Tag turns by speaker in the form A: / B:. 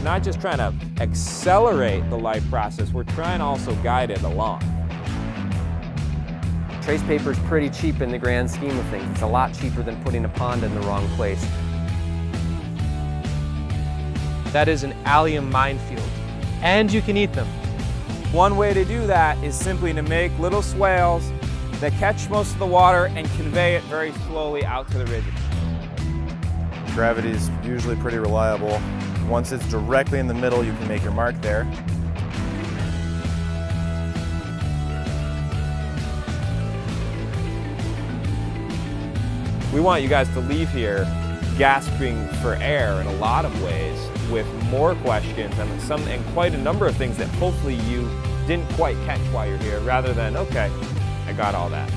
A: not just trying to accelerate the life process, we're trying to also guide it along.
B: Trace paper is pretty cheap in the grand scheme of things. It's a lot cheaper than putting a pond in the wrong place.
C: That is an allium minefield. And you can eat them.
A: One way to do that is simply to make little swales that catch most of the water and convey it very slowly out to the ridges.
D: Gravity is usually pretty reliable. Once it's directly in the middle, you can make your mark there.
A: We want you guys to leave here gasping for air in a lot of ways with more questions and some and quite a number of things that hopefully you didn't quite catch while you're here rather than okay I got all that